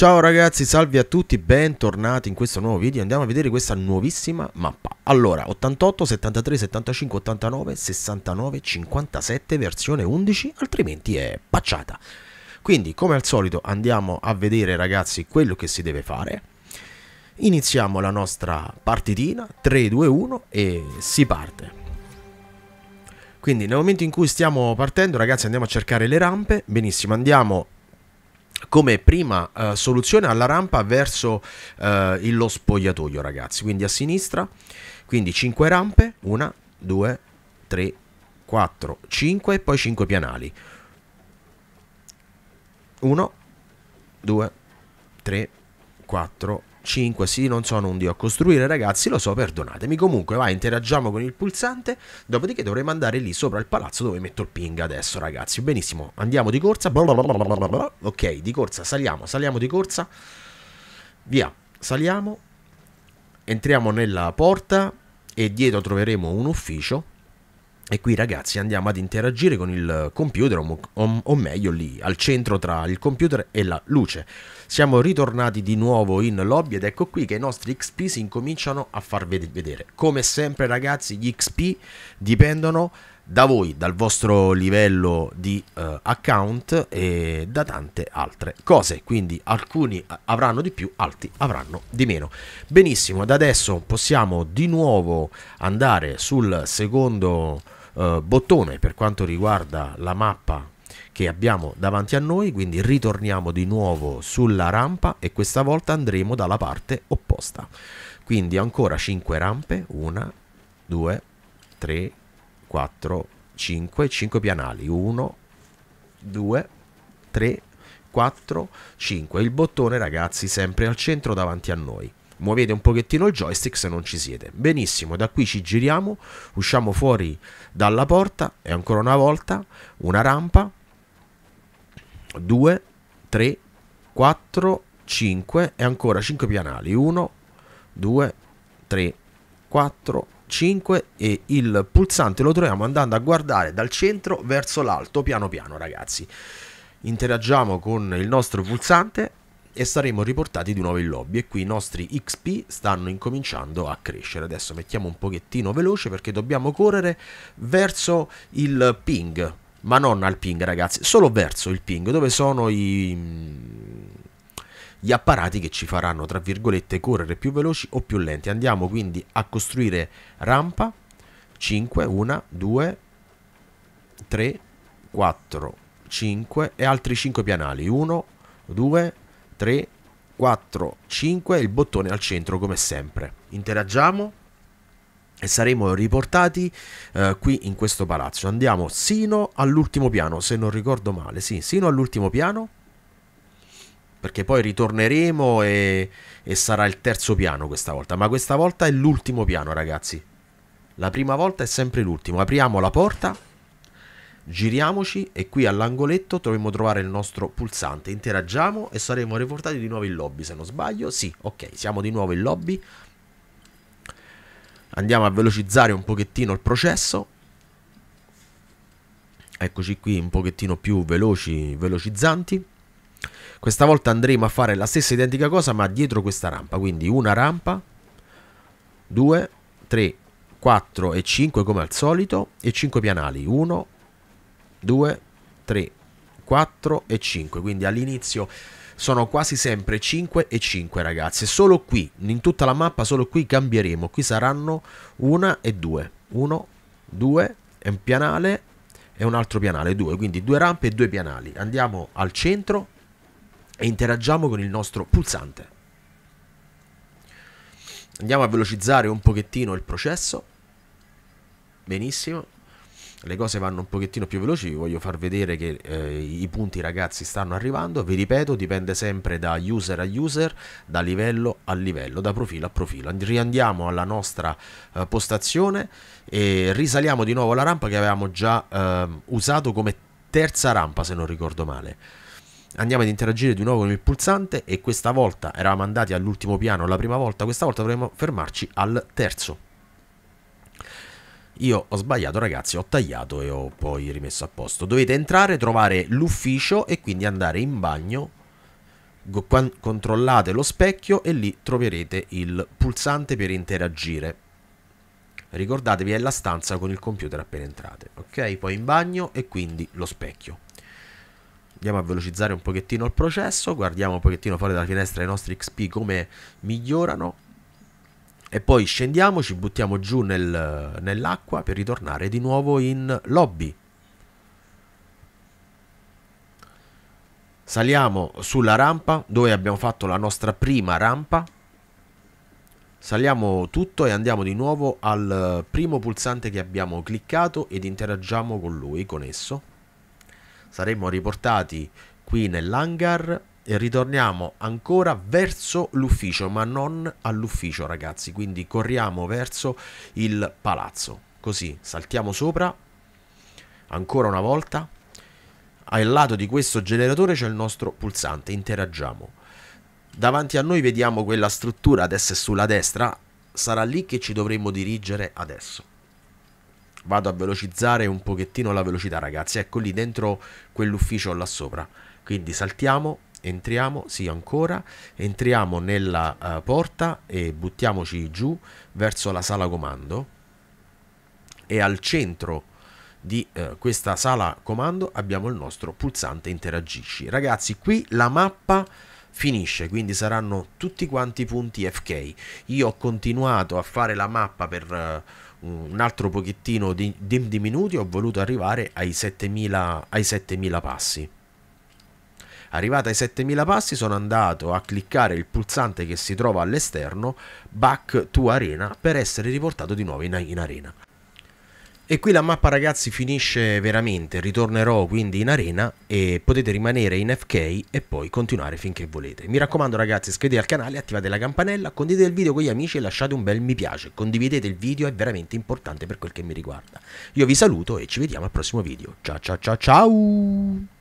Ciao ragazzi, salve a tutti, bentornati in questo nuovo video. Andiamo a vedere questa nuovissima mappa. Allora, 88, 73, 75, 89, 69, 57, versione 11, altrimenti è pacciata. Quindi, come al solito, andiamo a vedere ragazzi quello che si deve fare. Iniziamo la nostra partitina, 3, 2, 1 e si parte. Quindi nel momento in cui stiamo partendo ragazzi andiamo a cercare le rampe, benissimo andiamo come prima uh, soluzione alla rampa verso uh, lo spogliatoio ragazzi. Quindi a sinistra. Quindi 5 rampe. 1 2 3 4 5 e poi 5 pianali. 1 2 3 4 5, sì, non sono un dio a costruire, ragazzi, lo so, perdonatemi. Comunque, vai, interagiamo con il pulsante, dopodiché dovremo andare lì sopra il palazzo dove metto il ping adesso, ragazzi. Benissimo, andiamo di corsa. Ok, di corsa, saliamo, saliamo di corsa. Via, saliamo, entriamo nella porta e dietro troveremo un ufficio e qui ragazzi andiamo ad interagire con il computer, o, o, meglio lì, al centro tra il computer e la luce. Siamo ritornati di nuovo in lobby ed ecco qui che i nostri XP si incominciano a far vedere. Come sempre ragazzi gli XP dipendono da voi, dal vostro livello di uh, account e da tante altre cose. Quindi alcuni avranno di più, altri avranno di meno. Benissimo, da adesso possiamo di nuovo andare sul secondo uh, bottone per quanto riguarda la mappa che abbiamo davanti a noi, quindi ritorniamo di nuovo sulla rampa e questa volta andremo dalla parte opposta. Quindi ancora 5 rampe, 1, 2, 3, 4, 5, 5 pianali, 1, 2, 3, 4, 5. Il bottone ragazzi sempre al centro davanti a noi muovete un pochettino il joystick se non ci siete. Benissimo, da qui ci giriamo, usciamo fuori dalla porta e ancora una volta una rampa, 2, 3, 4, 5 e ancora 5 pianali, 1, 2, 3, 4, 5 e il pulsante lo troviamo andando a guardare dal centro verso l'alto piano piano ragazzi. Interagiamo con il nostro pulsante e saremo riportati di nuovo in lobby e qui i nostri XP stanno incominciando a crescere. Adesso mettiamo un pochettino veloce perché dobbiamo correre verso il ping, ma non al ping ragazzi, solo verso il ping dove sono i, gli apparati che ci faranno tra virgolette correre più veloci o più lenti. Andiamo quindi a costruire rampa 5, 1, 2, 3, 4, 5 e altri 5 pianali 1, 2, 3, 4, 5 e il bottone al centro come sempre. Interagiamo e saremo riportati eh, qui in questo palazzo. Andiamo sino all'ultimo piano, se non ricordo male. Sì, sino all'ultimo piano. Perché poi ritorneremo e, e sarà il terzo piano questa volta. Ma questa volta è l'ultimo piano, ragazzi. La prima volta è sempre l'ultimo. Apriamo la porta Giriamoci e qui all'angoletto dovremmo trovare il nostro pulsante. Interagiamo e saremo riportati di nuovo in lobby, se non sbaglio. Sì, ok, siamo di nuovo in lobby. Andiamo a velocizzare un pochettino il processo. Eccoci qui un pochettino più veloci, velocizzanti. Questa volta andremo a fare la stessa identica cosa ma dietro questa rampa. Quindi una rampa, due, tre, quattro e cinque come al solito e cinque pianali. Uno, 2, 3, 4 e 5. Quindi all'inizio sono quasi sempre 5 e 5 ragazzi. Solo qui, in tutta la mappa, solo qui cambieremo. Qui saranno 1 e 2. 1, 2 e un pianale e un altro pianale, 2. Quindi due rampe e due pianali. Andiamo al centro e interagiamo con il nostro pulsante. Andiamo a velocizzare un pochettino il processo. Benissimo le cose vanno un pochettino più veloci, vi voglio far vedere che eh, i punti ragazzi stanno arrivando, vi ripeto, dipende sempre da user a user, da livello a livello, da profilo a profilo. Riandiamo alla nostra eh, postazione e risaliamo di nuovo la rampa che avevamo già eh, usato come terza rampa se non ricordo male. Andiamo ad interagire di nuovo con il pulsante e questa volta eravamo andati all'ultimo piano la prima volta, questa volta dovremo fermarci al terzo. Io ho sbagliato ragazzi, ho tagliato e ho poi rimesso a posto. Dovete entrare, trovare l'ufficio e quindi andare in bagno controllate lo specchio e lì troverete il pulsante per interagire. Ricordatevi è la stanza con il computer appena entrate, ok? Poi in bagno e quindi lo specchio. Andiamo a velocizzare un pochettino il processo, guardiamo un pochettino fuori dalla finestra i nostri XP come migliorano e poi scendiamo, ci buttiamo giù nel, nell'acqua per ritornare di nuovo in lobby. Saliamo sulla rampa dove abbiamo fatto la nostra prima rampa. Saliamo tutto e andiamo di nuovo al primo pulsante che abbiamo cliccato ed interagiamo con lui, con esso. Saremo riportati qui nell'hangar e ritorniamo ancora verso l'ufficio, ma non all'ufficio ragazzi, quindi corriamo verso il palazzo. Così saltiamo sopra ancora una volta al lato di questo generatore c'è il nostro pulsante, interagiamo. Davanti a noi vediamo quella struttura, adesso è sulla destra, sarà lì che ci dovremmo dirigere adesso. Vado a velocizzare un pochettino la velocità ragazzi, ecco lì dentro quell'ufficio là sopra. Quindi saltiamo, entriamo, sì ancora, entriamo nella uh, porta e buttiamoci giù verso la sala comando e al centro di eh, questa sala comando abbiamo il nostro pulsante interagisci. Ragazzi, qui la mappa finisce, quindi saranno tutti quanti punti FK. Io ho continuato a fare la mappa per uh, un altro pochettino di, di, di, minuti, ho voluto arrivare ai 7000, ai 7000 passi. Arrivato ai 7000 passi sono andato a cliccare il pulsante che si trova all'esterno, Back to Arena, per essere riportato di nuovo in, in arena. E qui la mappa ragazzi finisce veramente, ritornerò quindi in arena e potete rimanere in FK e poi continuare finché volete. Mi raccomando ragazzi iscrivetevi al canale, attivate la campanella, condividete il video con gli amici e lasciate un bel mi piace, condividete il video, è veramente importante per quel che mi riguarda. Io vi saluto e ci vediamo al prossimo video. Ciao ciao ciao ciao!